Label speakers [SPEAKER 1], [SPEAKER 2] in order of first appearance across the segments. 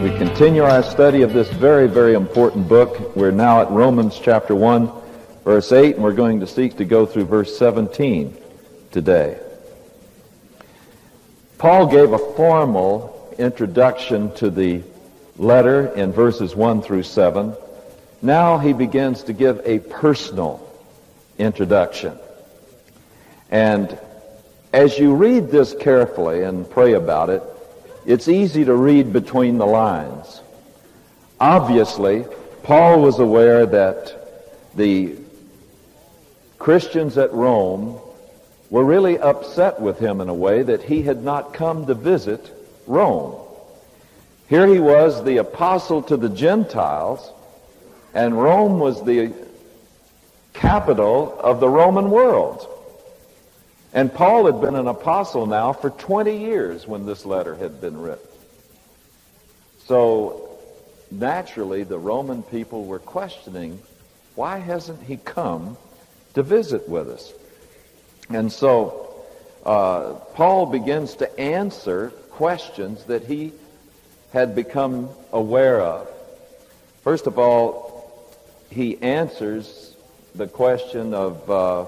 [SPEAKER 1] We continue our study of this very, very important book. We're now at Romans chapter 1, verse 8, and we're going to seek to go through verse 17 today. Paul gave a formal introduction to the letter in verses 1 through 7. Now he begins to give a personal introduction. And as you read this carefully and pray about it, it's easy to read between the lines. Obviously, Paul was aware that the Christians at Rome were really upset with him in a way that he had not come to visit Rome. Here he was, the apostle to the Gentiles, and Rome was the capital of the Roman world. And Paul had been an apostle now for 20 years when this letter had been written. So naturally, the Roman people were questioning, why hasn't he come to visit with us? And so uh, Paul begins to answer questions that he had become aware of. First of all, he answers the question of uh,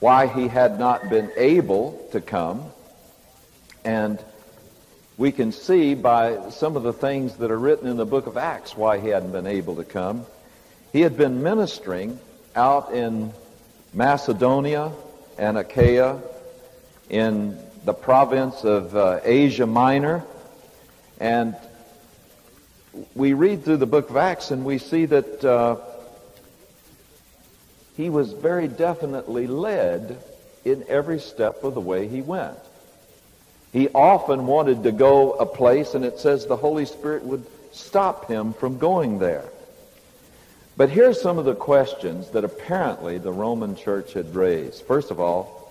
[SPEAKER 1] why he had not been able to come. And we can see by some of the things that are written in the book of Acts why he hadn't been able to come. He had been ministering out in Macedonia and Achaia, in the province of uh, Asia Minor, and we read through the book of Acts and we see that uh, he was very definitely led in every step of the way he went. He often wanted to go a place, and it says the Holy Spirit would stop him from going there. But here's some of the questions that apparently the Roman church had raised. First of all,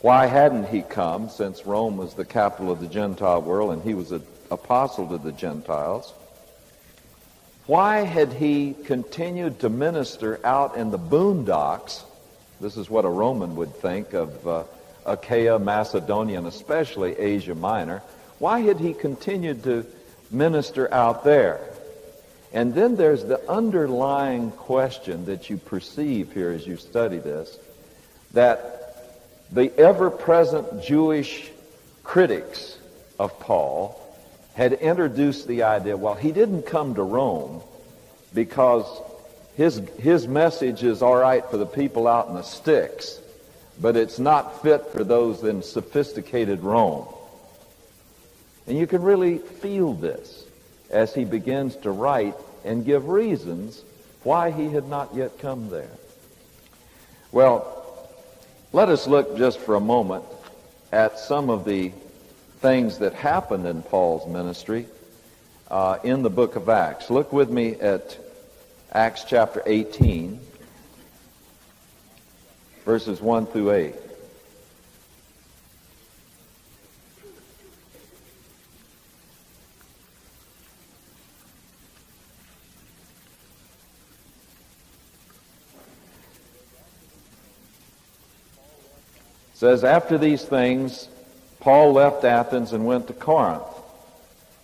[SPEAKER 1] why hadn't he come since Rome was the capital of the Gentile world and he was an apostle to the Gentiles? Why had he continued to minister out in the boondocks? This is what a Roman would think of uh, Achaia, Macedonia, and especially Asia Minor. Why had he continued to minister out there? And then there's the underlying question that you perceive here as you study this, that the ever-present Jewish critics of Paul had introduced the idea, well, he didn't come to Rome because his, his message is all right for the people out in the sticks, but it's not fit for those in sophisticated Rome. And you can really feel this as he begins to write and give reasons why he had not yet come there. Well, let us look just for a moment at some of the things that happened in Paul's ministry uh, in the book of Acts. Look with me at Acts chapter 18, verses 1 through 8. says, After these things, Paul left Athens and went to Corinth.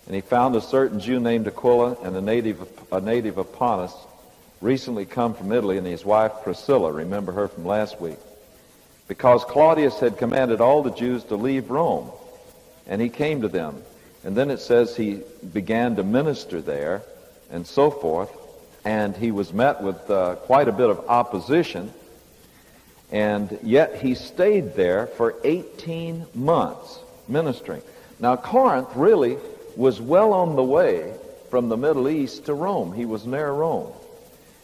[SPEAKER 1] And he found a certain Jew named Aquila and a native, a native of Pontus, recently come from Italy, and his wife Priscilla. Remember her from last week. Because Claudius had commanded all the Jews to leave Rome. And he came to them. And then it says he began to minister there and so forth. And he was met with uh, quite a bit of opposition. And yet he stayed there for 18 months ministering. Now, Corinth really was well on the way from the Middle East to Rome. He was near Rome.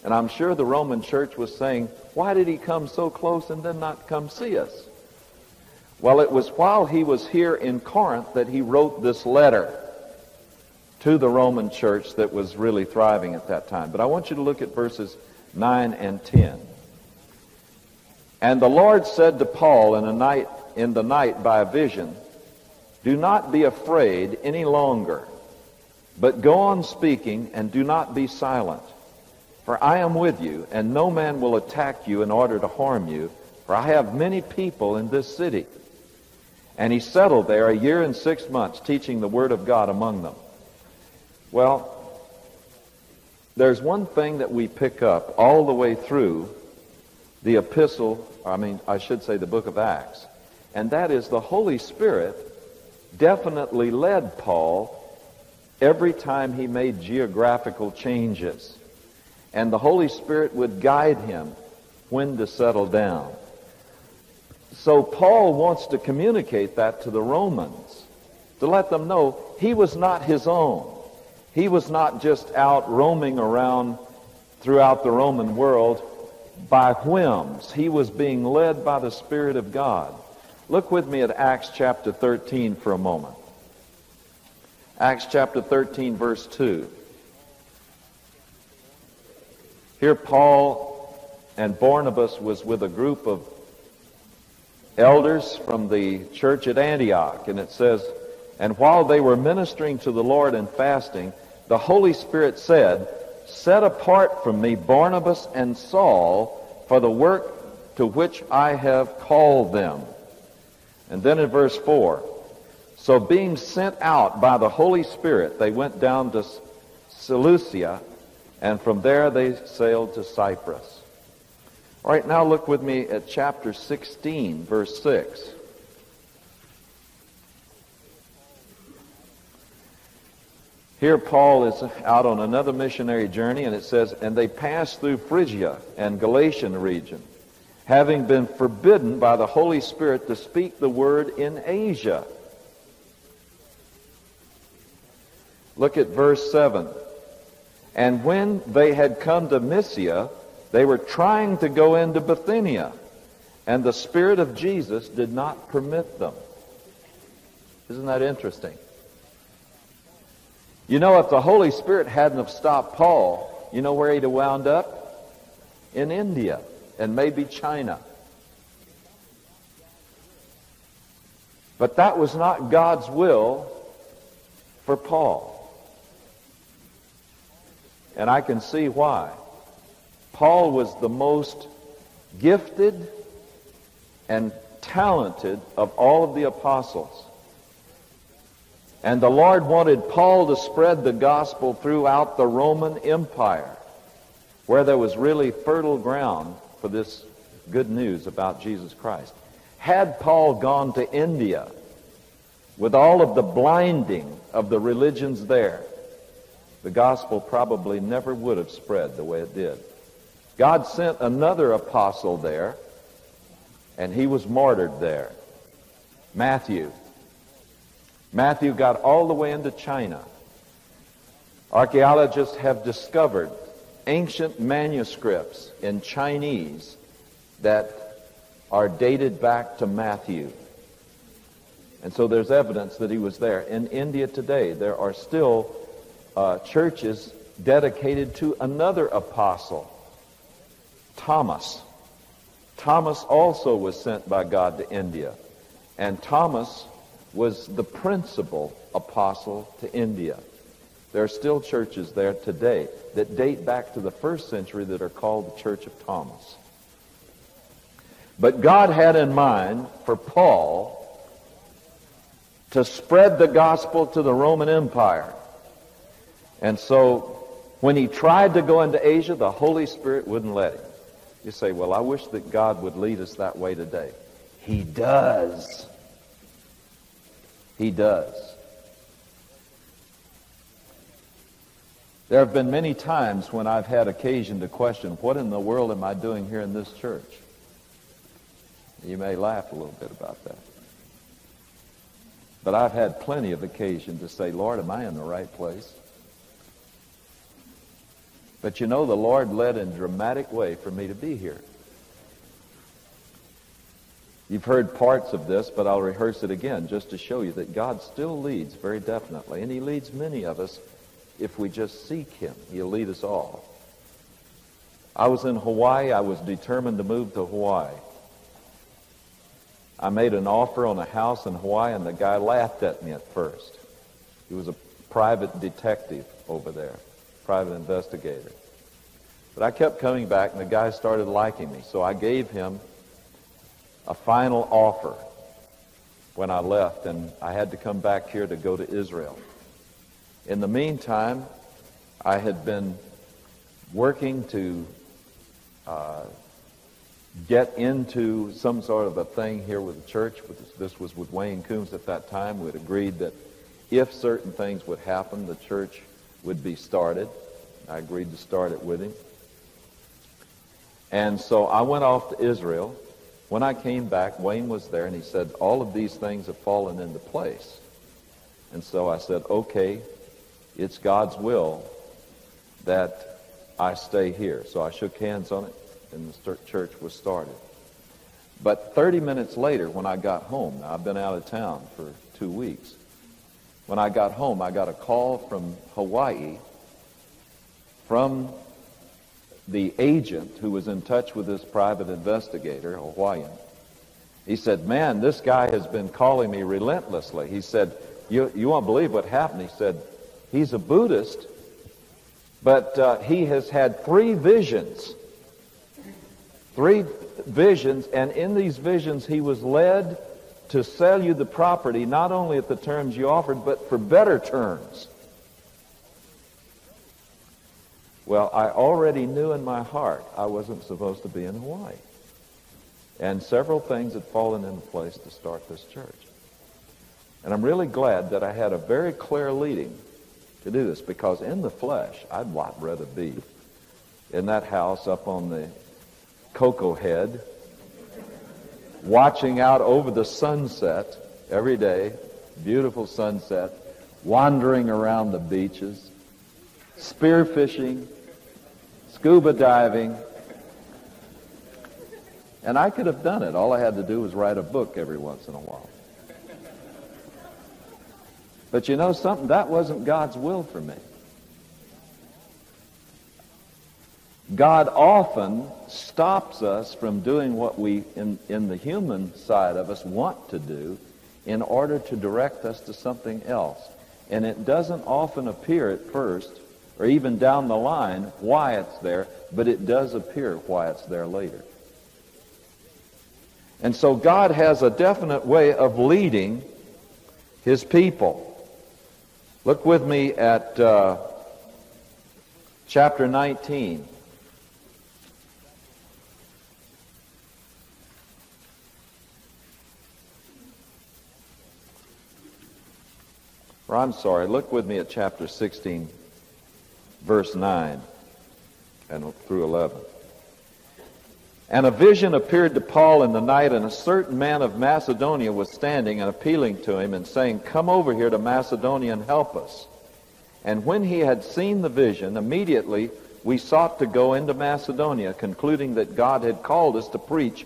[SPEAKER 1] And I'm sure the Roman church was saying, why did he come so close and then not come see us? Well, it was while he was here in Corinth that he wrote this letter to the Roman church that was really thriving at that time. But I want you to look at verses 9 and 10. And the Lord said to Paul in, a night, in the night by a vision, Do not be afraid any longer, but go on speaking and do not be silent. For I am with you, and no man will attack you in order to harm you, for I have many people in this city. And he settled there a year and six months, teaching the word of God among them. Well, there's one thing that we pick up all the way through the epistle, I mean, I should say the book of Acts, and that is the Holy Spirit definitely led Paul every time he made geographical changes. And the Holy Spirit would guide him when to settle down. So Paul wants to communicate that to the Romans, to let them know he was not his own. He was not just out roaming around throughout the Roman world by whims. He was being led by the Spirit of God. Look with me at Acts chapter 13 for a moment. Acts chapter 13, verse 2. Here Paul and Barnabas was with a group of elders from the church at Antioch, and it says, And while they were ministering to the Lord and fasting, the Holy Spirit said, Set apart from me Barnabas and Saul for the work to which I have called them. And then in verse 4, so being sent out by the Holy Spirit, they went down to Seleucia, and from there they sailed to Cyprus. All right, now look with me at chapter 16, verse 6. Here Paul is out on another missionary journey, and it says, And they passed through Phrygia and Galatian region, having been forbidden by the Holy Spirit to speak the word in Asia. Look at verse 7. And when they had come to Mysia, they were trying to go into Bithynia, and the Spirit of Jesus did not permit them. Isn't that interesting? You know, if the Holy Spirit hadn't have stopped Paul, you know where he'd have wound up? In India and maybe China. But that was not God's will for Paul. And I can see why. Paul was the most gifted and talented of all of the apostles. And the Lord wanted Paul to spread the gospel throughout the Roman Empire, where there was really fertile ground for this good news about Jesus Christ. Had Paul gone to India with all of the blinding of the religions there, the gospel probably never would have spread the way it did. God sent another apostle there, and he was martyred there. Matthew. Matthew got all the way into China. Archaeologists have discovered ancient manuscripts in Chinese that are dated back to Matthew. And so there's evidence that he was there. In India today, there are still uh, churches dedicated to another apostle, Thomas. Thomas also was sent by God to India. And Thomas was the principal apostle to India. There are still churches there today that date back to the first century that are called the Church of Thomas. But God had in mind for Paul to spread the gospel to the Roman Empire. And so when he tried to go into Asia, the Holy Spirit wouldn't let him. You say, well, I wish that God would lead us that way today. He does. He does. There have been many times when I've had occasion to question, what in the world am I doing here in this church? You may laugh a little bit about that. But I've had plenty of occasion to say, Lord, am I in the right place? But you know, the Lord led in dramatic way for me to be here. You've heard parts of this, but I'll rehearse it again just to show you that God still leads very definitely. And he leads many of us if we just seek him. He'll lead us all. I was in Hawaii. I was determined to move to Hawaii. I made an offer on a house in Hawaii, and the guy laughed at me at first. He was a private detective over there private investigator. But I kept coming back, and the guy started liking me. So I gave him a final offer when I left, and I had to come back here to go to Israel. In the meantime, I had been working to uh, get into some sort of a thing here with the church. This was with Wayne Coombs at that time. We had agreed that if certain things would happen, the church would be started. I agreed to start it with him. And so I went off to Israel. When I came back, Wayne was there, and he said, all of these things have fallen into place. And so I said, okay, it's God's will that I stay here. So I shook hands on it, and the church was started. But 30 minutes later, when I got home, now I've been out of town for two weeks. When I got home, I got a call from Hawaii from the agent who was in touch with this private investigator, a Hawaiian. He said, man, this guy has been calling me relentlessly. He said, you, you won't believe what happened. He said, he's a Buddhist, but uh, he has had three visions. Three visions, and in these visions he was led to sell you the property not only at the terms you offered, but for better terms. Well, I already knew in my heart I wasn't supposed to be in Hawaii. And several things had fallen into place to start this church. And I'm really glad that I had a very clear leading to do this because in the flesh, I'd a lot rather be in that house up on the Koko Head, watching out over the sunset every day, beautiful sunset, wandering around the beaches, spearfishing, scuba diving. And I could have done it. All I had to do was write a book every once in a while. But you know something? That wasn't God's will for me. God often stops us from doing what we, in, in the human side of us, want to do in order to direct us to something else. And it doesn't often appear at first or even down the line why it's there, but it does appear why it's there later. And so God has a definite way of leading his people. Look with me at uh, chapter 19. Or I'm sorry, look with me at chapter 16 verse 9 and through 11. And a vision appeared to Paul in the night, and a certain man of Macedonia was standing and appealing to him and saying, Come over here to Macedonia and help us. And when he had seen the vision, immediately we sought to go into Macedonia, concluding that God had called us to preach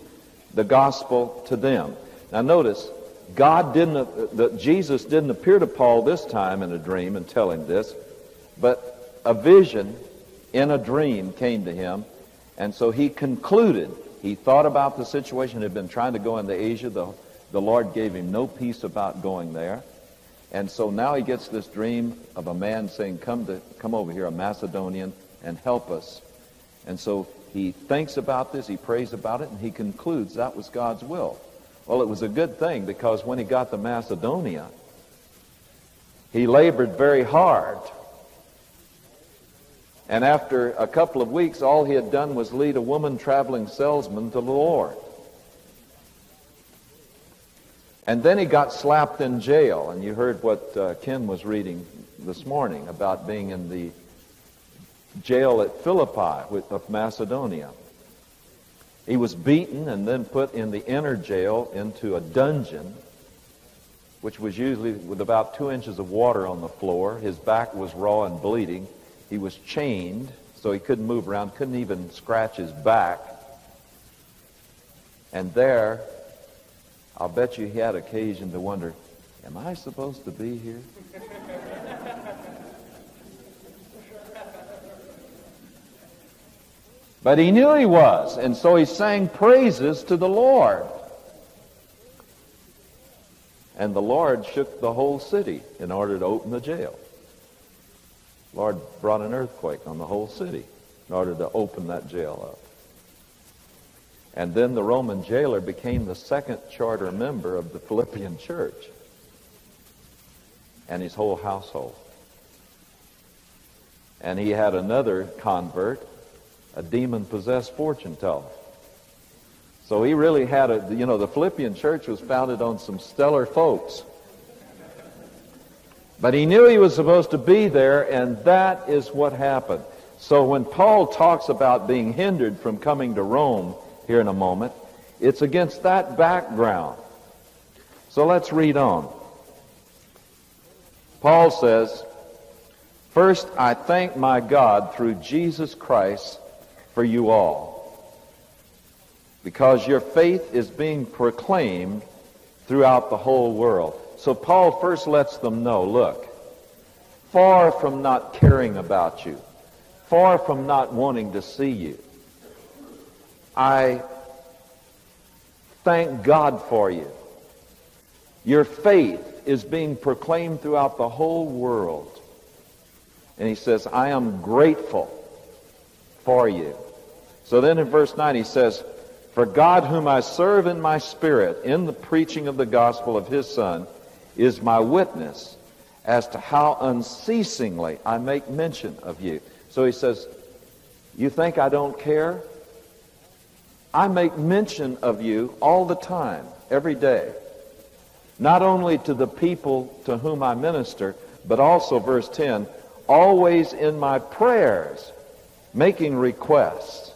[SPEAKER 1] the gospel to them. Now notice, God didn't, that Jesus didn't appear to Paul this time in a dream and tell him this, but a vision in a dream came to him. And so he concluded, he thought about the situation, had been trying to go into Asia. The, the Lord gave him no peace about going there. And so now he gets this dream of a man saying, come, to, come over here, a Macedonian, and help us. And so he thinks about this, he prays about it, and he concludes that was God's will. Well, it was a good thing because when he got to Macedonia, he labored very hard and after a couple of weeks, all he had done was lead a woman traveling salesman to the Lord. And then he got slapped in jail. And you heard what uh, Ken was reading this morning about being in the jail at Philippi of Macedonia. He was beaten and then put in the inner jail into a dungeon, which was usually with about two inches of water on the floor. His back was raw and bleeding. He was chained, so he couldn't move around, couldn't even scratch his back. And there, I'll bet you he had occasion to wonder, am I supposed to be here? But he knew he was, and so he sang praises to the Lord. And the Lord shook the whole city in order to open the jail. Lord brought an earthquake on the whole city in order to open that jail up. And then the Roman jailer became the second charter member of the Philippian church and his whole household. And he had another convert, a demon-possessed fortune teller. So he really had a, you know, the Philippian church was founded on some stellar folks. But he knew he was supposed to be there, and that is what happened. So when Paul talks about being hindered from coming to Rome here in a moment, it's against that background. So let's read on. Paul says, First, I thank my God through Jesus Christ for you all, because your faith is being proclaimed throughout the whole world. So Paul first lets them know, look, far from not caring about you, far from not wanting to see you, I thank God for you. Your faith is being proclaimed throughout the whole world. And he says, I am grateful for you. So then in verse 9 he says, For God whom I serve in my spirit in the preaching of the gospel of his Son is my witness as to how unceasingly I make mention of you. So he says, You think I don't care? I make mention of you all the time, every day. Not only to the people to whom I minister, but also, verse 10, always in my prayers, making requests.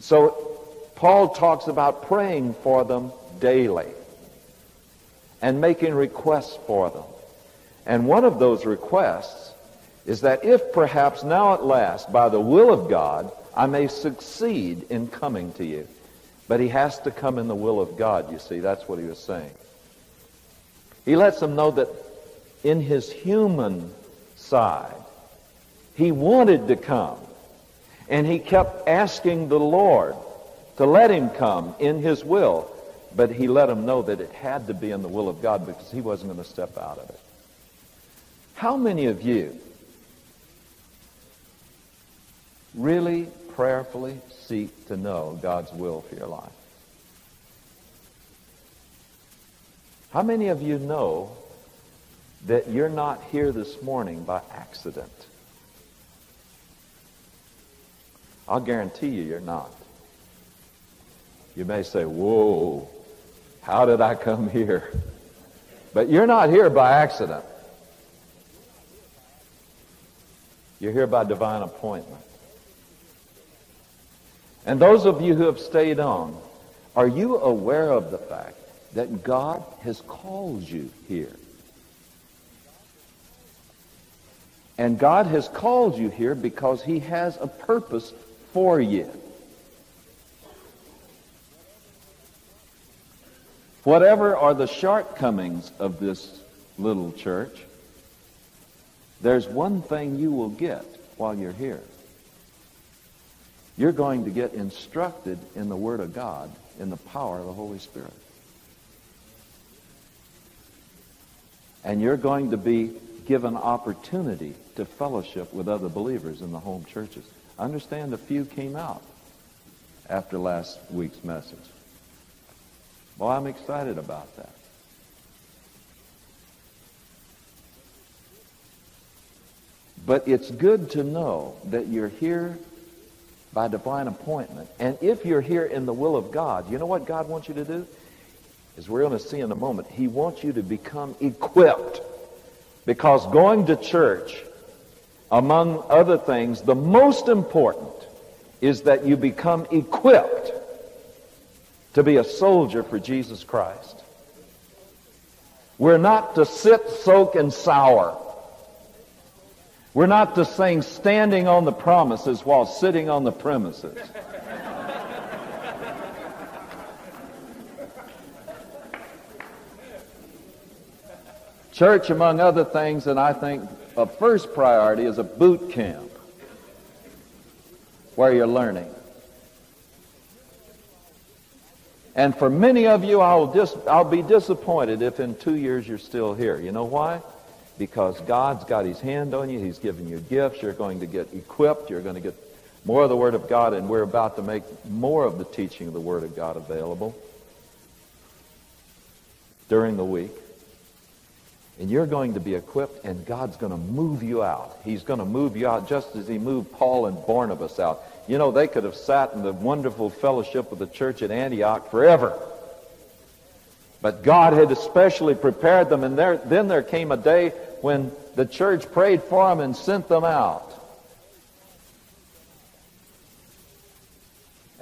[SPEAKER 1] So Paul talks about praying for them daily and making requests for them. And one of those requests is that if perhaps now at last, by the will of God, I may succeed in coming to you. But he has to come in the will of God, you see. That's what he was saying. He lets them know that in his human side, he wanted to come. And he kept asking the Lord to let him come in his will. But he let him know that it had to be in the will of God because he wasn't going to step out of it. How many of you really prayerfully seek to know God's will for your life? How many of you know that you're not here this morning by accident? I'll guarantee you you're not. You may say, whoa, how did I come here? But you're not here by accident. You're here by divine appointment. And those of you who have stayed on, are you aware of the fact that God has called you here? And God has called you here because he has a purpose for you. Whatever are the shortcomings of this little church, there's one thing you will get while you're here. You're going to get instructed in the Word of God in the power of the Holy Spirit. And you're going to be given opportunity to fellowship with other believers in the home churches. I understand a few came out after last week's message. Well, I'm excited about that. But it's good to know that you're here by divine appointment. And if you're here in the will of God, you know what God wants you to do? As we're going to see in a moment, he wants you to become equipped. Because going to church, among other things, the most important is that you become equipped to be a soldier for Jesus Christ. We're not to sit, soak, and sour. We're not to sing standing on the promises while sitting on the premises. Church, among other things, and I think a first priority is a boot camp where you're learning. And for many of you, I'll, just, I'll be disappointed if in two years you're still here. You know why? because God's got his hand on you. He's given you gifts. You're going to get equipped. You're going to get more of the Word of God, and we're about to make more of the teaching of the Word of God available during the week. And you're going to be equipped, and God's going to move you out. He's going to move you out just as he moved Paul and Barnabas out. You know, they could have sat in the wonderful fellowship of the church at Antioch forever. But God had especially prepared them, and there, then there came a day when the church prayed for them and sent them out.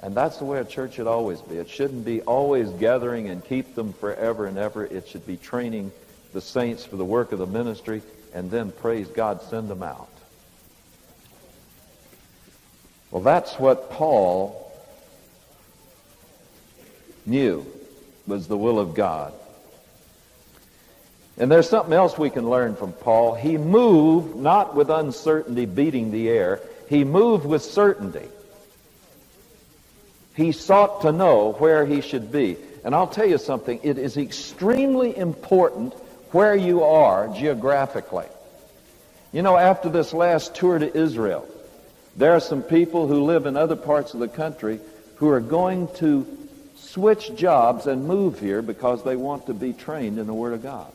[SPEAKER 1] And that's the way a church should always be. It shouldn't be always gathering and keep them forever and ever. It should be training the saints for the work of the ministry and then, praise God, send them out. Well, that's what Paul knew was the will of God. And there's something else we can learn from Paul. He moved not with uncertainty beating the air, he moved with certainty. He sought to know where he should be. And I'll tell you something, it is extremely important where you are geographically. You know, after this last tour to Israel, there are some people who live in other parts of the country who are going to switch jobs and move here because they want to be trained in the Word of God.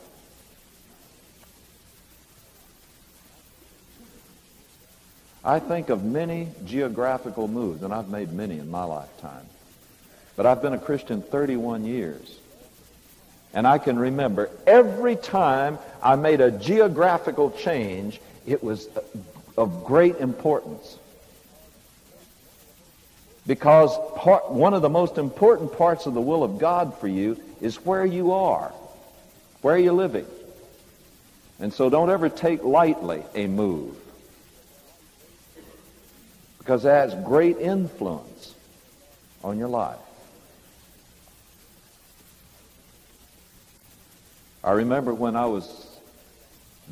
[SPEAKER 1] I think of many geographical moves, and I've made many in my lifetime. But I've been a Christian 31 years. And I can remember every time I made a geographical change, it was of great importance. Because part, one of the most important parts of the will of God for you is where you are, where you're living. And so don't ever take lightly a move because it has great influence on your life. I remember when I was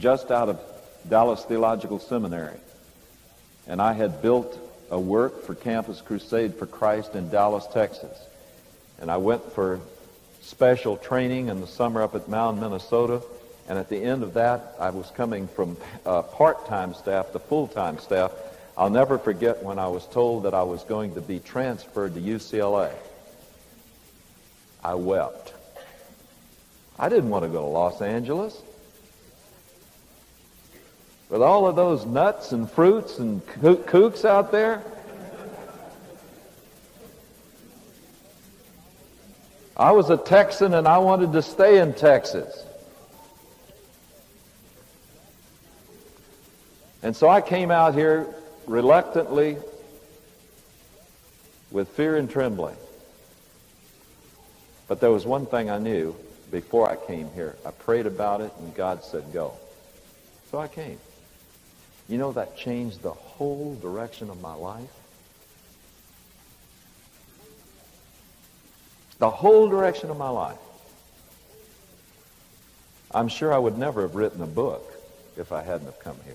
[SPEAKER 1] just out of Dallas Theological Seminary, and I had built a work for Campus Crusade for Christ in Dallas, Texas. And I went for special training in the summer up at Mound, Minnesota. And at the end of that, I was coming from uh, part-time staff to full-time staff. I'll never forget when I was told that I was going to be transferred to UCLA. I wept. I didn't want to go to Los Angeles. With all of those nuts and fruits and kooks out there. I was a Texan and I wanted to stay in Texas. And so I came out here reluctantly, with fear and trembling. But there was one thing I knew before I came here. I prayed about it, and God said, go. So I came. You know, that changed the whole direction of my life. The whole direction of my life. I'm sure I would never have written a book if I hadn't have come here.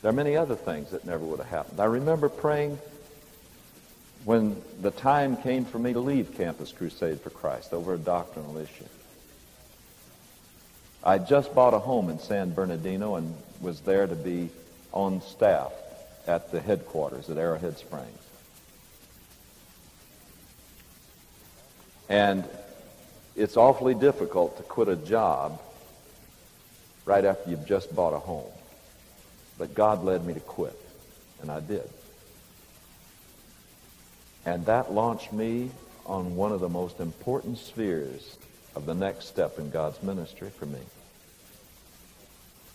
[SPEAKER 1] There are many other things that never would have happened. I remember praying when the time came for me to leave Campus Crusade for Christ over a doctrinal issue. I just bought a home in San Bernardino and was there to be on staff at the headquarters at Arrowhead Springs. And it's awfully difficult to quit a job right after you've just bought a home. But God led me to quit, and I did. And that launched me on one of the most important spheres of the next step in God's ministry for me.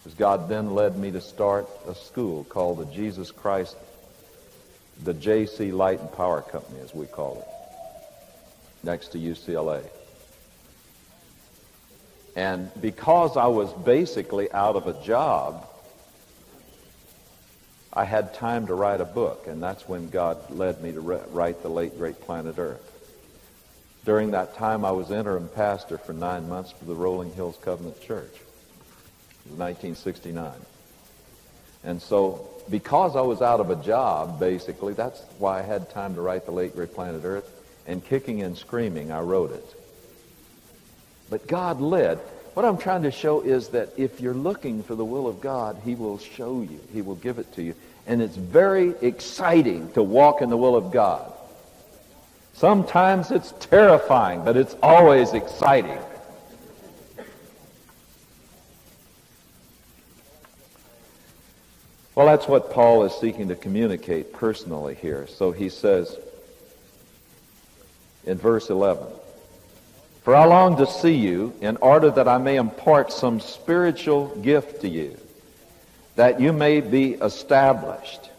[SPEAKER 1] Because God then led me to start a school called the Jesus Christ, the JC Light and Power Company, as we call it, next to UCLA. And because I was basically out of a job, I had time to write a book, and that's when God led me to write The Late Great Planet Earth. During that time, I was interim pastor for nine months for the Rolling Hills Covenant Church. It was 1969. And so, because I was out of a job, basically, that's why I had time to write The Late Great Planet Earth. And kicking and screaming, I wrote it. But God led. What I'm trying to show is that if you're looking for the will of God, he will show you. He will give it to you. And it's very exciting to walk in the will of God. Sometimes it's terrifying, but it's always exciting. Well, that's what Paul is seeking to communicate personally here. So he says in verse 11, For I long to see you in order that I may impart some spiritual gift to you, that you may be established.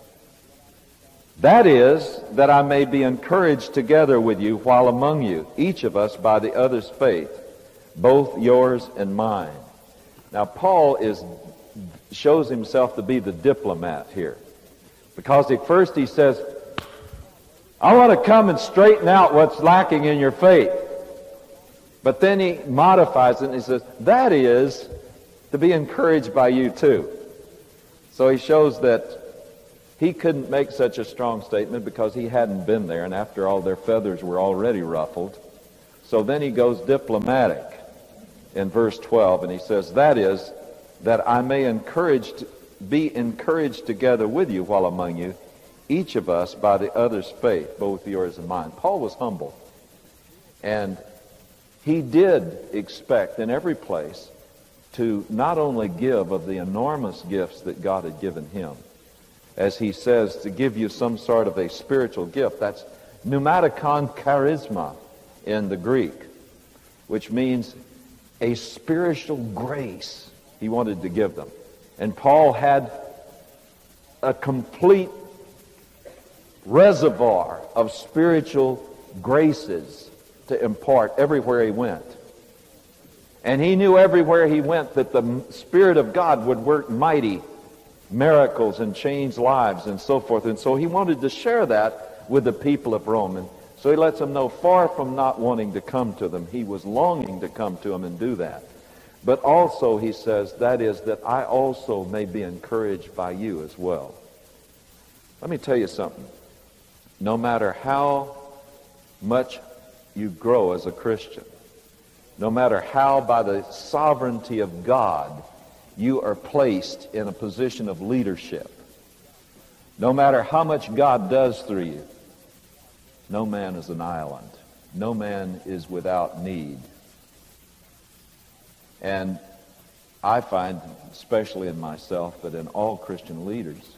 [SPEAKER 1] That is, that I may be encouraged together with you while among you, each of us by the other's faith, both yours and mine. Now, Paul is, shows himself to be the diplomat here. Because at first he says, I want to come and straighten out what's lacking in your faith. But then he modifies it and he says, that is to be encouraged by you too. So he shows that he couldn't make such a strong statement because he hadn't been there, and after all, their feathers were already ruffled. So then he goes diplomatic in verse 12, and he says, That is, that I may be encouraged together with you while among you, each of us by the other's faith, both yours and mine. Paul was humble. And he did expect in every place to not only give of the enormous gifts that God had given him, as he says, to give you some sort of a spiritual gift. That's pneumatikon charisma in the Greek, which means a spiritual grace he wanted to give them. And Paul had a complete reservoir of spiritual graces to impart everywhere he went. And he knew everywhere he went that the Spirit of God would work mighty miracles and change lives and so forth. And so he wanted to share that with the people of Rome. And so he lets them know far from not wanting to come to them, he was longing to come to them and do that. But also, he says, that is, that I also may be encouraged by you as well. Let me tell you something. No matter how much you grow as a Christian, no matter how by the sovereignty of God you are placed in a position of leadership. No matter how much God does through you, no man is an island. No man is without need. And I find, especially in myself, but in all Christian leaders,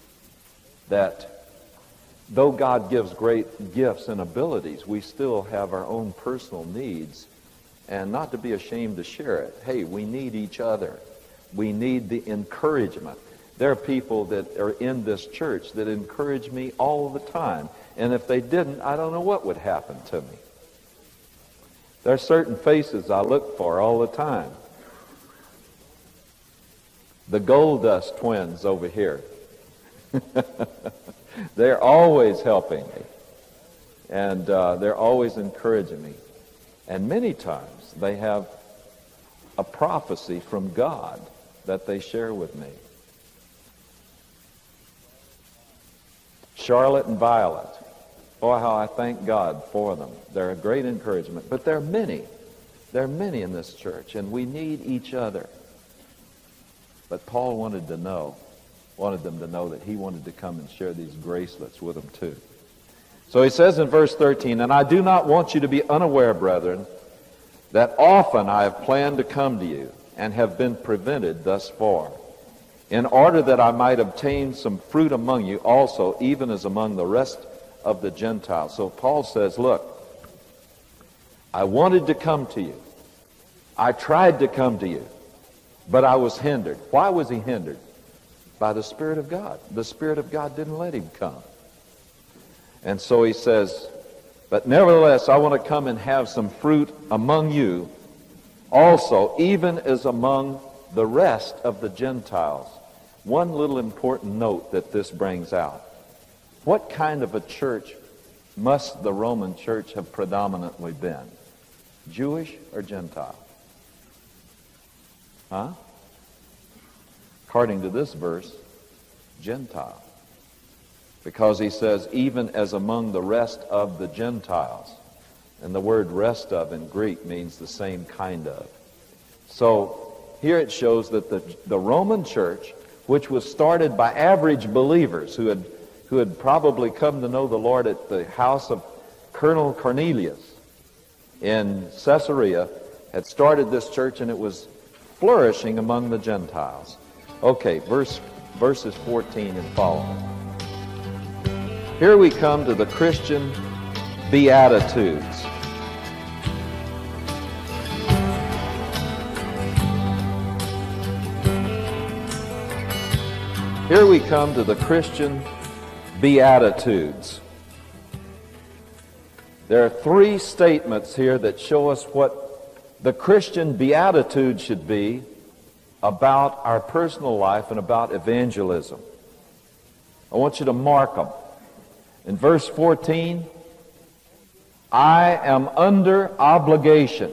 [SPEAKER 1] that though God gives great gifts and abilities, we still have our own personal needs and not to be ashamed to share it. Hey, we need each other. We need the encouragement. There are people that are in this church that encourage me all the time. And if they didn't, I don't know what would happen to me. There are certain faces I look for all the time. The Gold Dust twins over here. they're always helping me. And uh, they're always encouraging me. And many times they have a prophecy from God that they share with me. Charlotte and Violet. Oh, how I thank God for them. They're a great encouragement. But there are many. There are many in this church, and we need each other. But Paul wanted to know, wanted them to know that he wanted to come and share these gracelets with them too. So he says in verse 13, And I do not want you to be unaware, brethren, that often I have planned to come to you and have been prevented thus far, in order that I might obtain some fruit among you also, even as among the rest of the Gentiles. So Paul says, Look, I wanted to come to you. I tried to come to you, but I was hindered. Why was he hindered? By the Spirit of God. The Spirit of God didn't let him come. And so he says, But nevertheless, I want to come and have some fruit among you also, even as among the rest of the Gentiles. One little important note that this brings out. What kind of a church must the Roman church have predominantly been? Jewish or Gentile? Huh? According to this verse, Gentile. Because he says, even as among the rest of the Gentiles. And the word rest of in Greek means the same kind of. So here it shows that the, the Roman church, which was started by average believers who had, who had probably come to know the Lord at the house of Colonel Cornelius in Caesarea, had started this church and it was flourishing among the Gentiles. Okay, verse verses 14 and following. Here we come to the Christian Beatitudes. Here we come to the Christian Beatitudes. There are three statements here that show us what the Christian beatitude should be about our personal life and about evangelism. I want you to mark them. In verse 14, I am under obligation.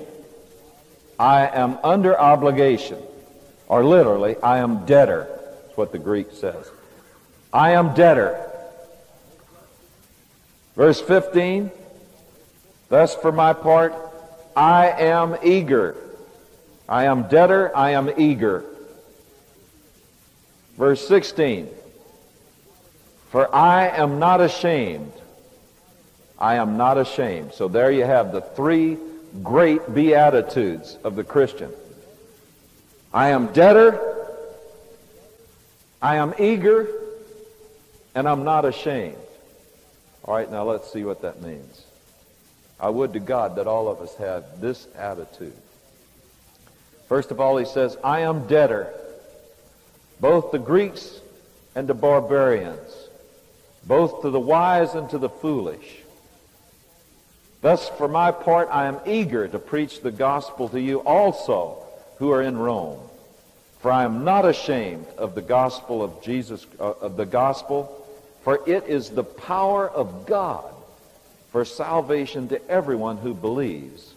[SPEAKER 1] I am under obligation. Or literally, I am debtor. That's what the Greek says. I am debtor. Verse 15, Thus, for my part, I am eager. I am debtor, I am eager. Verse 16 For I am not ashamed. I am not ashamed. So there you have the three great beatitudes of the Christian. I am debtor, I am eager, and I'm not ashamed. All right, now let's see what that means. I would to God that all of us had this attitude. First of all, he says, I am debtor, both to Greeks and to barbarians, both to the wise and to the foolish. Thus, for my part, I am eager to preach the gospel to you also who are in Rome. For I am not ashamed of the gospel of Jesus, uh, of the gospel, for it is the power of God for salvation to everyone who believes,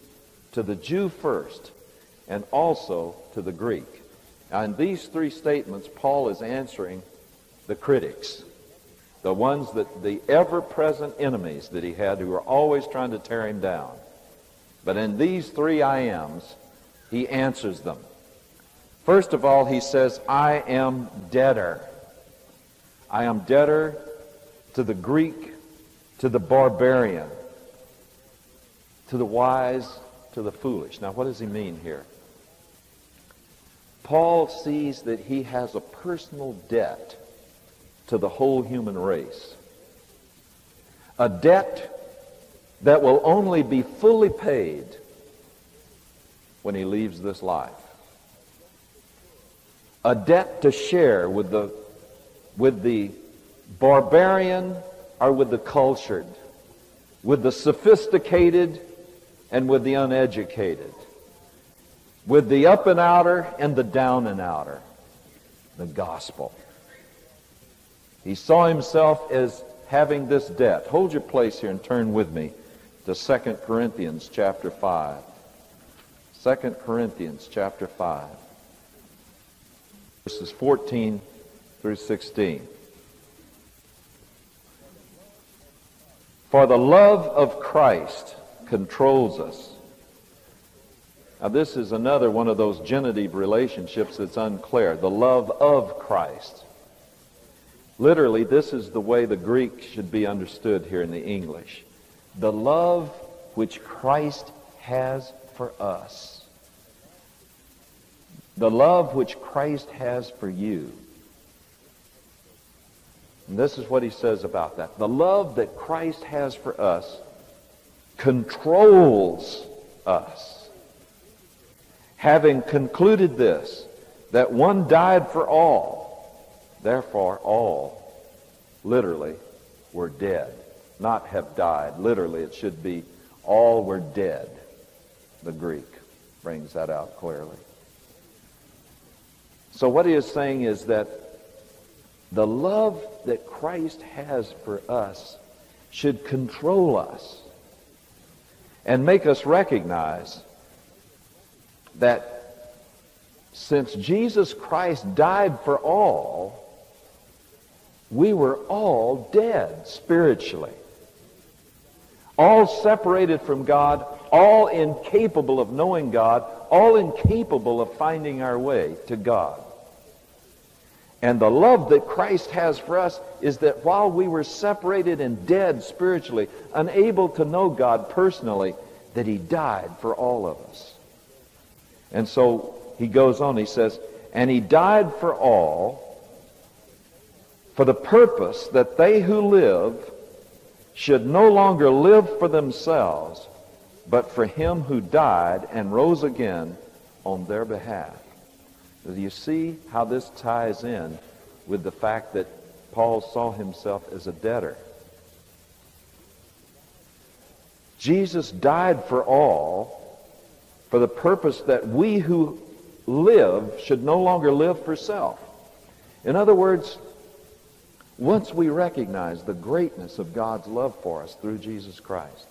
[SPEAKER 1] to the Jew first, and also to the Greek. Now, in these three statements, Paul is answering the critics, the ones that the ever-present enemies that he had who were always trying to tear him down. But in these three I ams, he answers them. First of all, he says, I am debtor. I am debtor to the Greek to the barbarian, to the wise, to the foolish. Now, what does he mean here? Paul sees that he has a personal debt to the whole human race. A debt that will only be fully paid when he leaves this life. A debt to share with the, with the barbarian are with the cultured, with the sophisticated, and with the uneducated, with the up and outer and the down and outer. The gospel. He saw himself as having this debt. Hold your place here and turn with me to 2 Corinthians chapter 5. 2 Corinthians chapter 5, verses 14 through 16. For the love of Christ controls us. Now, this is another one of those genitive relationships that's unclear. The love of Christ. Literally, this is the way the Greek should be understood here in the English. The love which Christ has for us. The love which Christ has for you. And this is what he says about that. The love that Christ has for us controls us. Having concluded this, that one died for all, therefore all, literally, were dead. Not have died. Literally, it should be all were dead. The Greek brings that out clearly. So what he is saying is that the love that Christ has for us should control us and make us recognize that since Jesus Christ died for all, we were all dead spiritually. All separated from God, all incapable of knowing God, all incapable of finding our way to God. And the love that Christ has for us is that while we were separated and dead spiritually, unable to know God personally, that he died for all of us. And so he goes on, he says, and he died for all for the purpose that they who live should no longer live for themselves, but for him who died and rose again on their behalf. Do you see how this ties in with the fact that Paul saw himself as a debtor? Jesus died for all for the purpose that we who live should no longer live for self. In other words, once we recognize the greatness of God's love for us through Jesus Christ,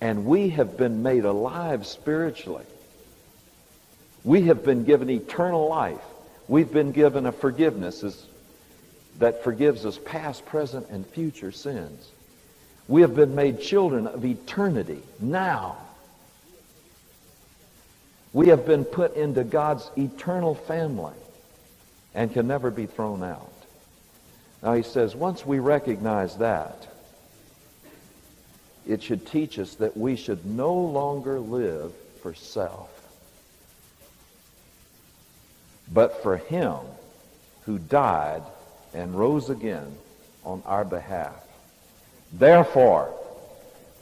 [SPEAKER 1] and we have been made alive spiritually, we have been given eternal life. We've been given a forgiveness that forgives us past, present, and future sins. We have been made children of eternity now. We have been put into God's eternal family and can never be thrown out. Now he says, once we recognize that, it should teach us that we should no longer live for self, but for him who died and rose again on our behalf. Therefore,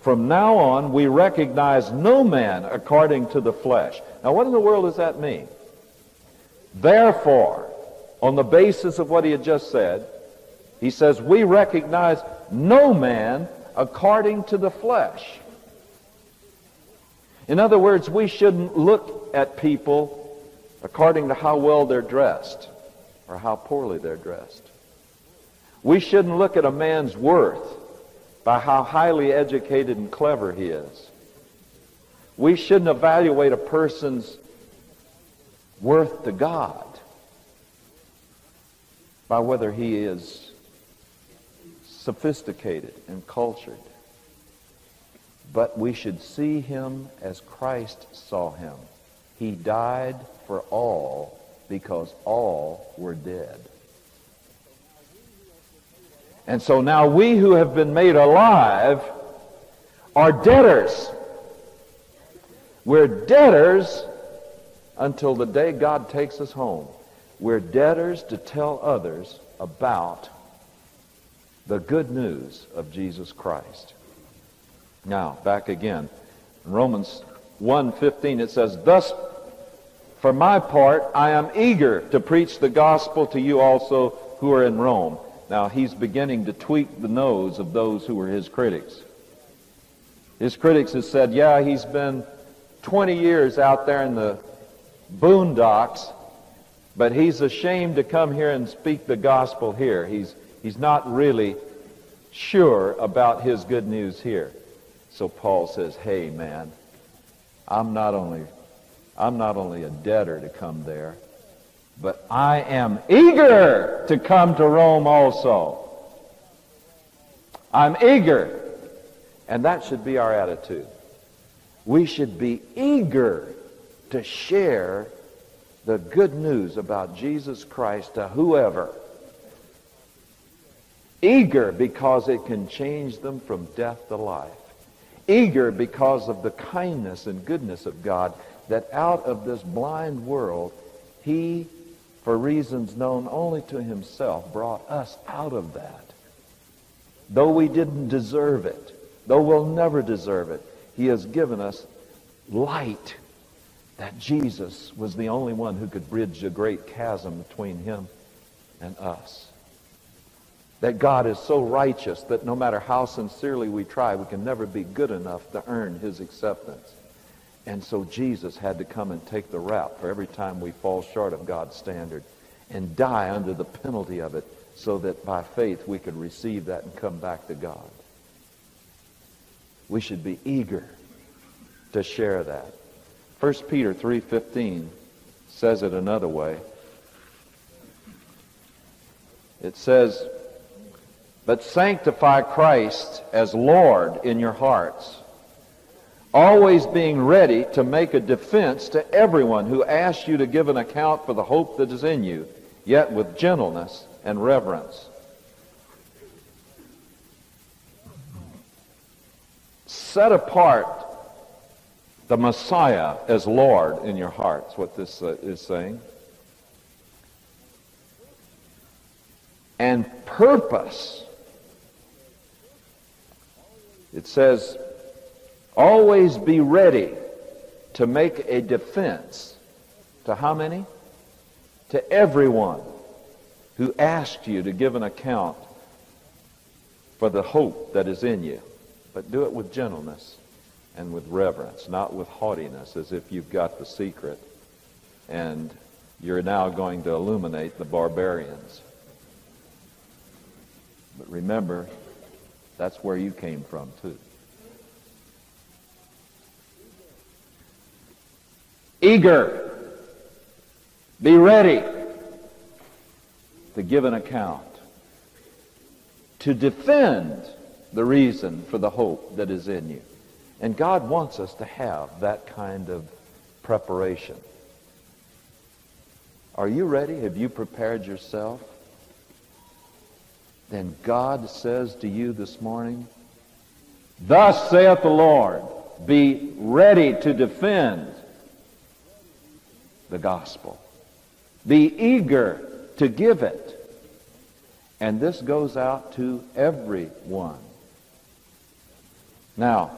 [SPEAKER 1] from now on, we recognize no man according to the flesh. Now, what in the world does that mean? Therefore, on the basis of what he had just said, he says, we recognize no man according to the flesh. In other words, we shouldn't look at people according to how well they're dressed or how poorly they're dressed. We shouldn't look at a man's worth by how highly educated and clever he is. We shouldn't evaluate a person's worth to God by whether he is sophisticated and cultured. But we should see him as Christ saw him. He died for all because all were dead. And so now we who have been made alive are debtors. We're debtors until the day God takes us home. We're debtors to tell others about the good news of Jesus Christ. Now, back again. In Romans 1.15 it says, Thus, for my part, I am eager to preach the gospel to you also who are in Rome. Now, he's beginning to tweak the nose of those who were his critics. His critics have said, yeah, he's been 20 years out there in the boondocks, but he's ashamed to come here and speak the gospel here. He's, he's not really sure about his good news here. So Paul says, hey, man, I'm not only, I'm not only a debtor to come there, but I am eager to come to Rome also. I'm eager. And that should be our attitude. We should be eager to share the good news about Jesus Christ to whoever. Eager because it can change them from death to life. Eager because of the kindness and goodness of God that out of this blind world, he for reasons known only to himself, brought us out of that. Though we didn't deserve it, though we'll never deserve it, he has given us light that Jesus was the only one who could bridge the great chasm between him and us. That God is so righteous that no matter how sincerely we try, we can never be good enough to earn his acceptance. And so Jesus had to come and take the rap for every time we fall short of God's standard and die under the penalty of it so that by faith we could receive that and come back to God. We should be eager to share that. 1 Peter 3.15 says it another way. It says, But sanctify Christ as Lord in your hearts always being ready to make a defense to everyone who asks you to give an account for the hope that is in you, yet with gentleness and reverence. Set apart the Messiah as Lord in your hearts, what this uh, is saying. and purpose. It says, always be ready to make a defense. To how many? To everyone who asked you to give an account for the hope that is in you. But do it with gentleness and with reverence, not with haughtiness, as if you've got the secret and you're now going to illuminate the barbarians. But remember, that's where you came from, too. Eager. Be ready to give an account. To defend the reason for the hope that is in you. And God wants us to have that kind of preparation. Are you ready? Have you prepared yourself? Then God says to you this morning, Thus saith the Lord, be ready to defend the gospel. Be eager to give it. And this goes out to everyone. Now,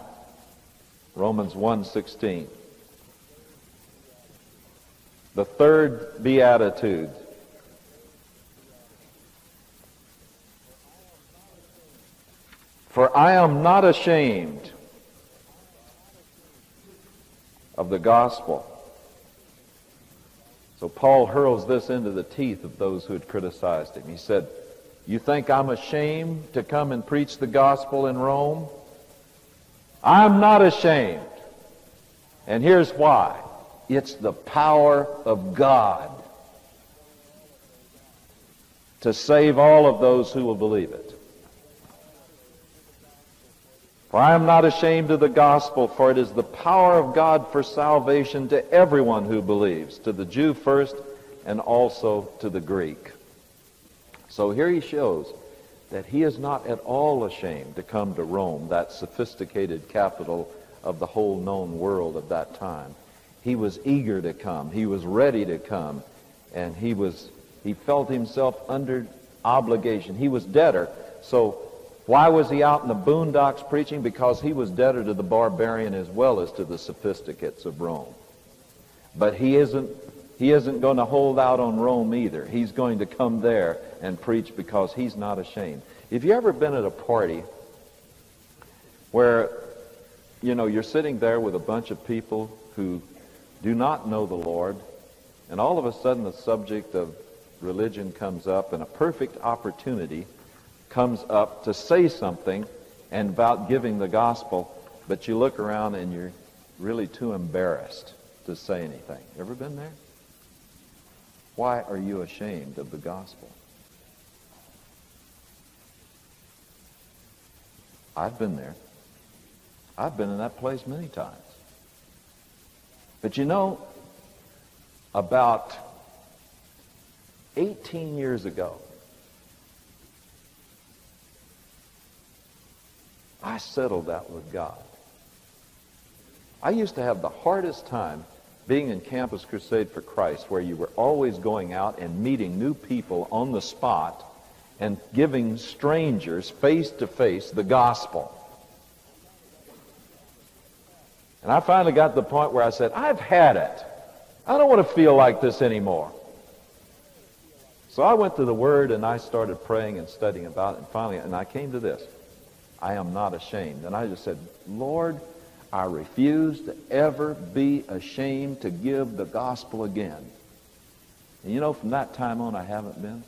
[SPEAKER 1] Romans 1:16. The third beatitude. For I am not ashamed of the gospel. So Paul hurls this into the teeth of those who had criticized him. He said, You think I'm ashamed to come and preach the gospel in Rome? I'm not ashamed. And here's why. It's the power of God to save all of those who will believe it. For I am not ashamed of the gospel, for it is the power of God for salvation to everyone who believes, to the Jew first and also to the Greek. So here he shows that he is not at all ashamed to come to Rome, that sophisticated capital of the whole known world of that time. He was eager to come. He was ready to come. And he was he felt himself under obligation. He was debtor. So why was he out in the boondocks preaching? Because he was debtor to the barbarian as well as to the sophisticates of Rome. But he isn't he isn't going to hold out on Rome either. He's going to come there and preach because he's not ashamed. Have you ever been at a party where, you know, you're sitting there with a bunch of people who do not know the Lord, and all of a sudden the subject of religion comes up, and a perfect opportunity comes up to say something and about giving the gospel, but you look around and you're really too embarrassed to say anything. Ever been there? Why are you ashamed of the gospel? I've been there. I've been in that place many times. But you know, about 18 years ago, I settled that with God. I used to have the hardest time being in Campus Crusade for Christ, where you were always going out and meeting new people on the spot and giving strangers face to face the gospel. And I finally got to the point where I said, I've had it. I don't want to feel like this anymore. So I went to the Word and I started praying and studying about it. And finally, and I came to this. I am not ashamed. And I just said, Lord, I refuse to ever be ashamed to give the gospel again. And you know, from that time on, I haven't been.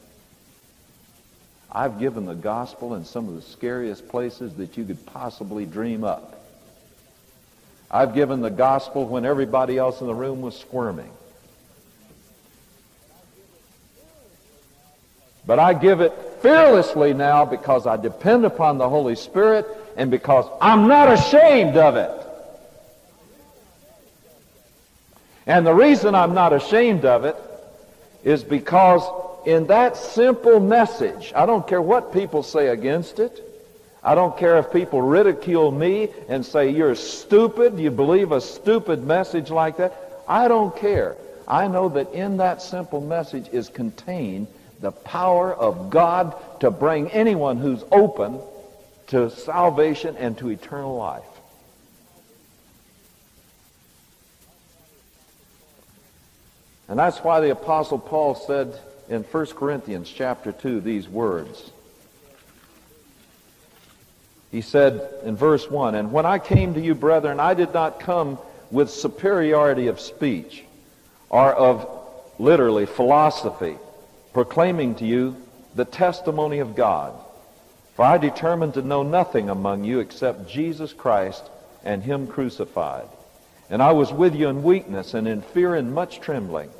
[SPEAKER 1] I've given the gospel in some of the scariest places that you could possibly dream up. I've given the gospel when everybody else in the room was squirming. But I give it fearlessly now because I depend upon the Holy Spirit and because I'm not ashamed of it. And the reason I'm not ashamed of it is because in that simple message, I don't care what people say against it. I don't care if people ridicule me and say, you're stupid, you believe a stupid message like that. I don't care. I know that in that simple message is contained the power of God to bring anyone who's open to salvation and to eternal life. And that's why the apostle Paul said in 1 Corinthians chapter 2 these words. He said in verse 1, And when I came to you, brethren, I did not come with superiority of speech or of literally philosophy, proclaiming to you the testimony of God. For I determined to know nothing among you except Jesus Christ and him crucified. And I was with you in weakness and in fear and much trembling.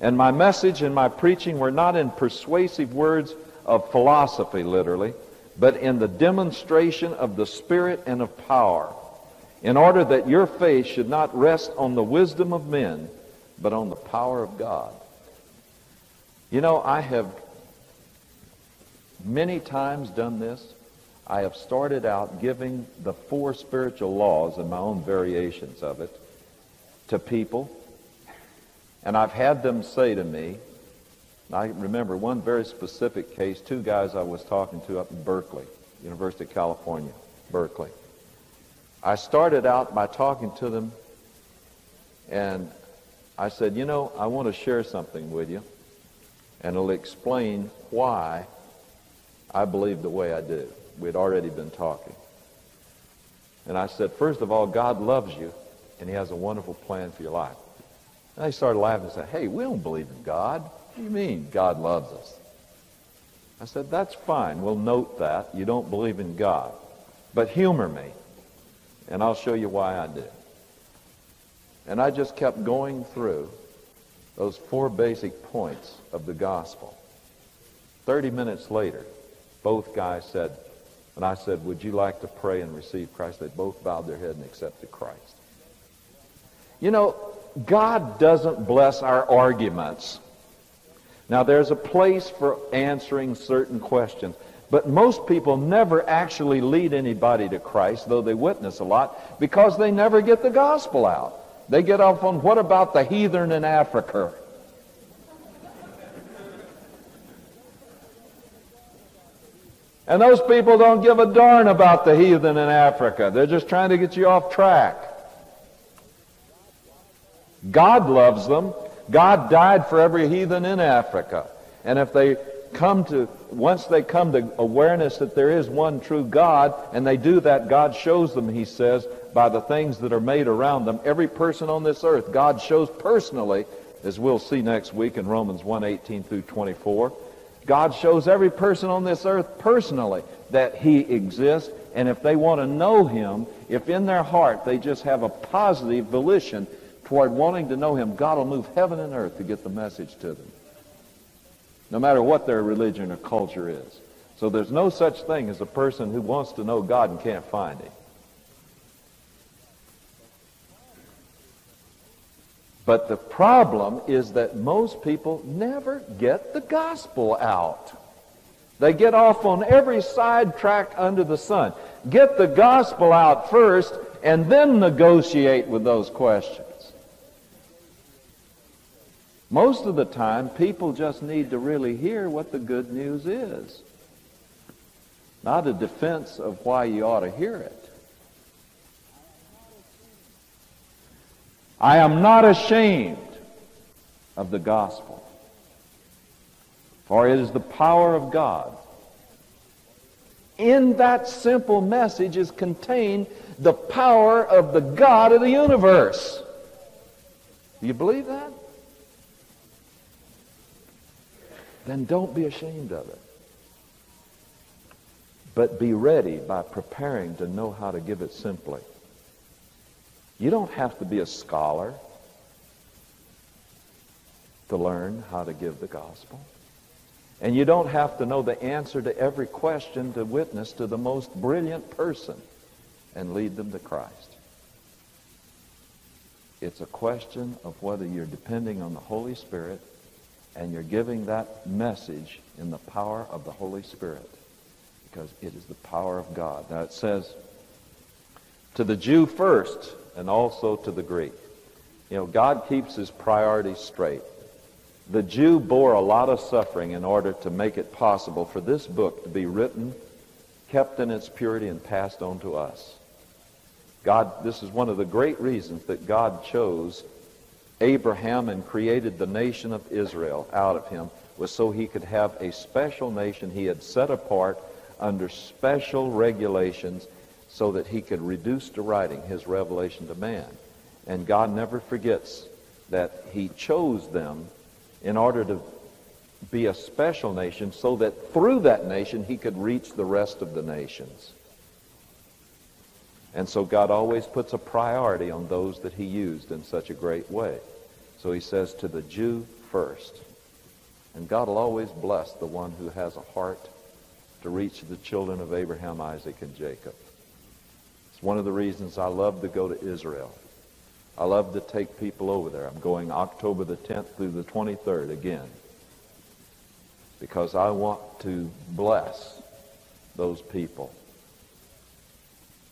[SPEAKER 1] And my message and my preaching were not in persuasive words of philosophy, literally, but in the demonstration of the Spirit and of power, in order that your faith should not rest on the wisdom of men, but on the power of God. You know, I have many times done this. I have started out giving the four spiritual laws and my own variations of it to people. And I've had them say to me, I remember one very specific case, two guys I was talking to up in Berkeley, University of California, Berkeley. I started out by talking to them, and I said, you know, I want to share something with you, and it'll explain why I believe the way I do. We'd already been talking. And I said, first of all, God loves you, and he has a wonderful plan for your life. And they started laughing and said, hey, we don't believe in God. What do you mean God loves us? I said, that's fine. We'll note that. You don't believe in God. But humor me, and I'll show you why I do. And I just kept going through those four basic points of the gospel. Thirty minutes later, both guys said, and I said, would you like to pray and receive Christ? They both bowed their head and accepted Christ. You know, God doesn't bless our arguments. Now, there's a place for answering certain questions. But most people never actually lead anybody to Christ, though they witness a lot, because they never get the gospel out. They get off on what about the heathen in Africa? And those people don't give a darn about the heathen in Africa. They're just trying to get you off track. God loves them. God died for every heathen in Africa. And if they come to, once they come to awareness that there is one true God, and they do that, God shows them, he says, by the things that are made around them. Every person on this earth, God shows personally, as we'll see next week in Romans 1, 18 through 24. God shows every person on this earth personally that he exists. And if they want to know him, if in their heart they just have a positive volition toward wanting to know him, God will move heaven and earth to get the message to them. No matter what their religion or culture is. So there's no such thing as a person who wants to know God and can't find him. But the problem is that most people never get the gospel out. They get off on every side track under the sun. Get the gospel out first and then negotiate with those questions. Most of the time, people just need to really hear what the good news is. Not a defense of why you ought to hear it. I am not ashamed of the gospel, for it is the power of God. In that simple message is contained the power of the God of the universe. Do you believe that? then don't be ashamed of it. But be ready by preparing to know how to give it simply. You don't have to be a scholar to learn how to give the gospel. And you don't have to know the answer to every question to witness to the most brilliant person and lead them to Christ. It's a question of whether you're depending on the Holy Spirit and you're giving that message in the power of the Holy Spirit because it is the power of God. Now it says, to the Jew first and also to the Greek. You know, God keeps his priorities straight. The Jew bore a lot of suffering in order to make it possible for this book to be written, kept in its purity, and passed on to us. God, this is one of the great reasons that God chose Abraham and created the nation of Israel out of him was so he could have a special nation he had set apart under special regulations so that he could reduce to writing his revelation to man. And God never forgets that he chose them in order to be a special nation so that through that nation he could reach the rest of the nations. And so God always puts a priority on those that he used in such a great way. So he says to the Jew first. And God will always bless the one who has a heart to reach the children of Abraham, Isaac, and Jacob. It's one of the reasons I love to go to Israel. I love to take people over there. I'm going October the 10th through the 23rd again because I want to bless those people.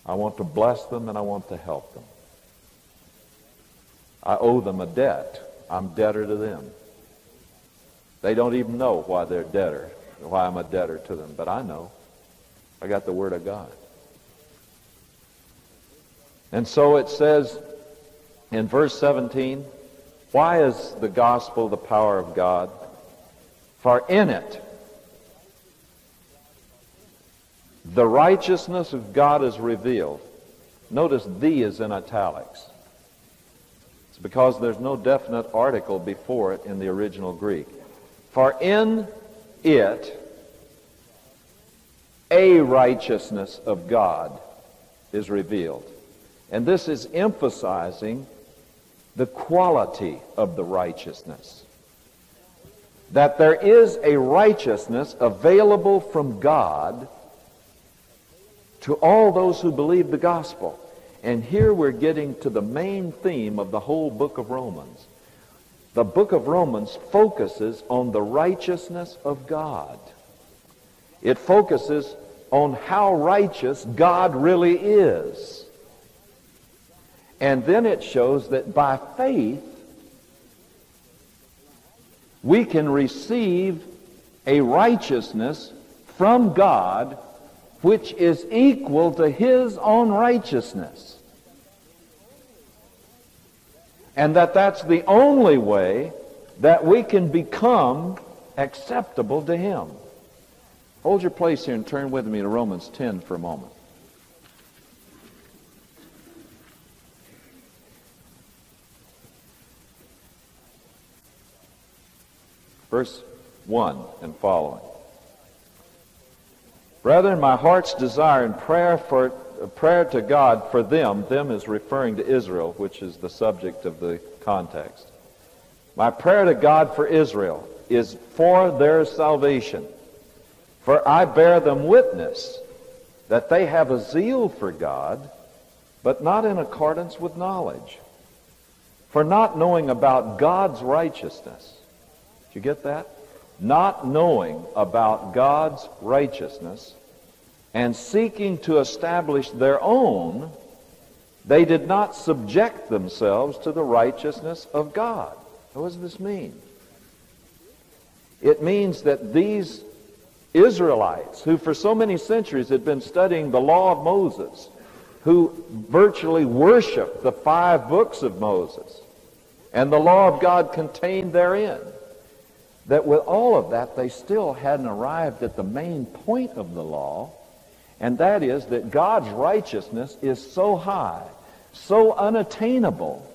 [SPEAKER 1] I want to bless them and I want to help them. I owe them a debt. I'm debtor to them. They don't even know why they're debtor, why I'm a debtor to them, but I know. I got the Word of God. And so it says in verse 17, why is the gospel the power of God? For in it, the righteousness of God is revealed. Notice the is in italics. It's because there's no definite article before it in the original Greek. For in it, a righteousness of God is revealed. And this is emphasizing the quality of the righteousness. That there is a righteousness available from God to all those who believe the gospel. And here we're getting to the main theme of the whole book of Romans. The book of Romans focuses on the righteousness of God. It focuses on how righteous God really is. And then it shows that by faith, we can receive a righteousness from God which is equal to his own righteousness. And that that's the only way that we can become acceptable to him. Hold your place here and turn with me to Romans 10 for a moment. Verse 1 and following. Brethren, my heart's desire and prayer for uh, prayer to God for them, them is referring to Israel, which is the subject of the context. My prayer to God for Israel is for their salvation. For I bear them witness that they have a zeal for God, but not in accordance with knowledge. For not knowing about God's righteousness. You get that? Not knowing about God's righteousness and seeking to establish their own, they did not subject themselves to the righteousness of God. What does this mean? It means that these Israelites, who for so many centuries had been studying the law of Moses, who virtually worshiped the five books of Moses and the law of God contained therein, that with all of that, they still hadn't arrived at the main point of the law, and that is that God's righteousness is so high, so unattainable,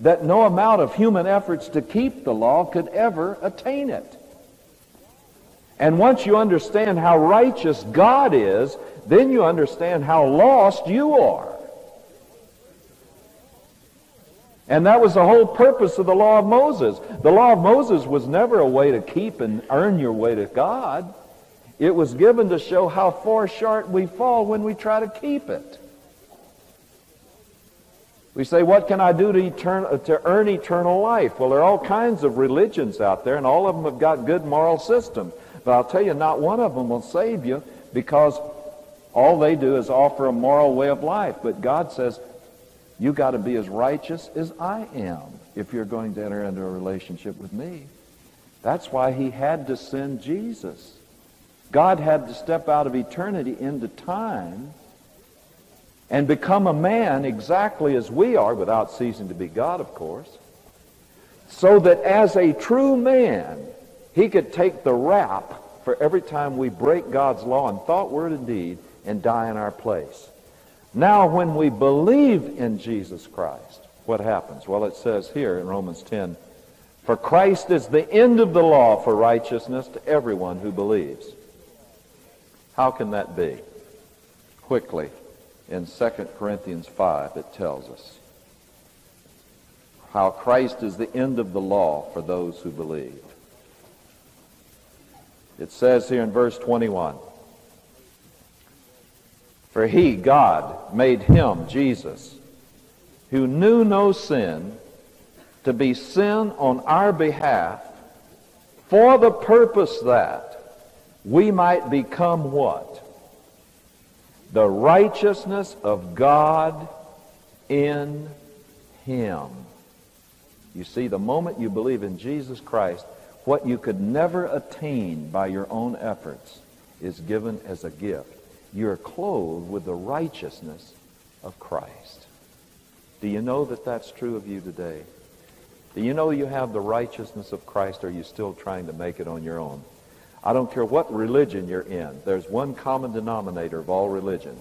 [SPEAKER 1] that no amount of human efforts to keep the law could ever attain it. And once you understand how righteous God is, then you understand how lost you are. And that was the whole purpose of the law of Moses. The law of Moses was never a way to keep and earn your way to God. It was given to show how far short we fall when we try to keep it. We say, what can I do to, etern- uh, to earn eternal life? Well, there are all kinds of religions out there, and all of them have got good moral systems. But I'll tell you, not one of them will save you because all they do is offer a moral way of life. But God says, you got to be as righteous as I am if you're going to enter into a relationship with me. That's why he had to send Jesus. God had to step out of eternity into time and become a man exactly as we are, without ceasing to be God, of course, so that as a true man, he could take the rap for every time we break God's law in thought, word, and deed and die in our place. Now, when we believe in Jesus Christ, what happens? Well, it says here in Romans 10, For Christ is the end of the law for righteousness to everyone who believes. How can that be? Quickly, in 2 Corinthians 5, it tells us how Christ is the end of the law for those who believe. It says here in verse 21, For he, God, made him, Jesus, who knew no sin, to be sin on our behalf for the purpose that we might become what? The righteousness of God in him. You see, the moment you believe in Jesus Christ, what you could never attain by your own efforts is given as a gift. You are clothed with the righteousness of Christ. Do you know that that's true of you today? Do you know you have the righteousness of Christ, or are you still trying to make it on your own? I don't care what religion you're in. There's one common denominator of all religion.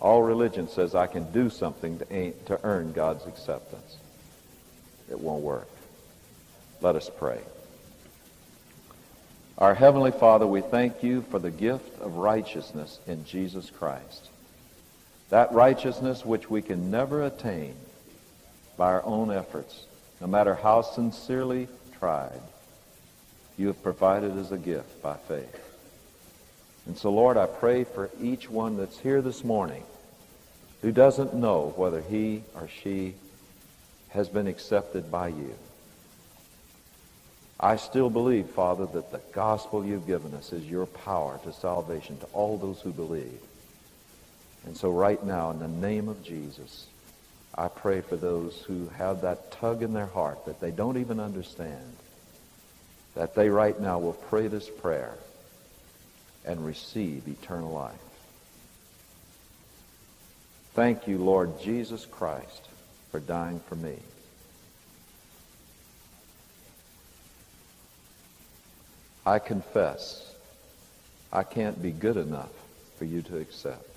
[SPEAKER 1] All religion says I can do something to, to earn God's acceptance. It won't work. Let us pray. Our Heavenly Father, we thank you for the gift of righteousness in Jesus Christ. That righteousness which we can never attain by our own efforts, no matter how sincerely tried you have provided as a gift by faith. And so, Lord, I pray for each one that's here this morning who doesn't know whether he or she has been accepted by you. I still believe, Father, that the gospel you've given us is your power to salvation to all those who believe. And so right now, in the name of Jesus, I pray for those who have that tug in their heart that they don't even understand that they right now will pray this prayer and receive eternal life. Thank you, Lord Jesus Christ, for dying for me. I confess I can't be good enough for you to accept.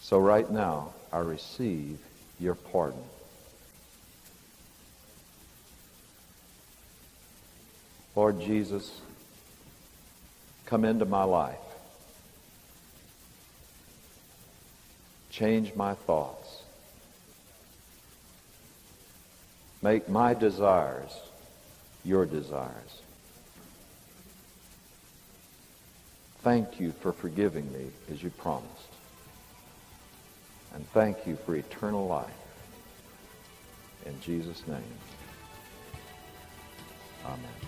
[SPEAKER 1] So right now, I receive your pardon. Lord Jesus, come into my life. Change my thoughts. Make my desires your desires. Thank you for forgiving me as you promised. And thank you for eternal life. In Jesus' name. Amen.